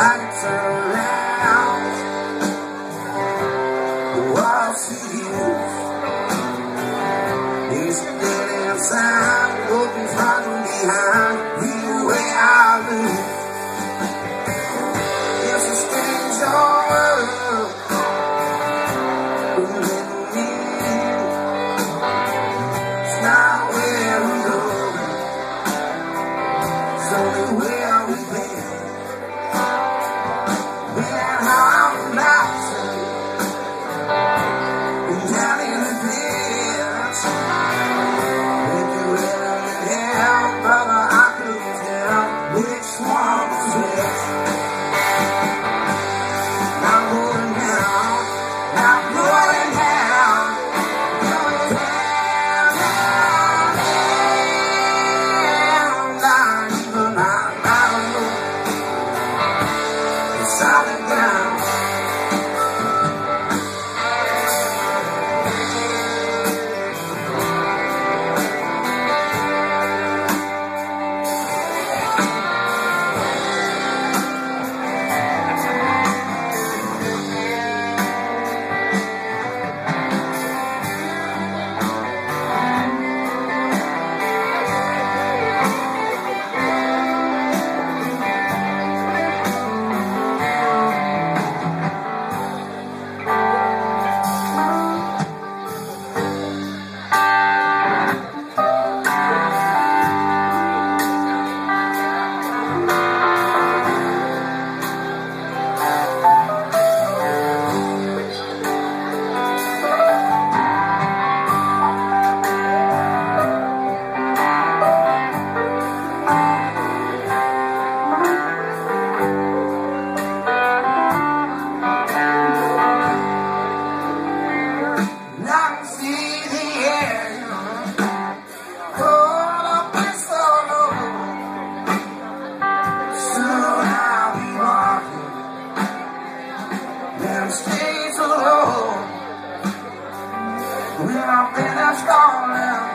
lights are out. I'm finished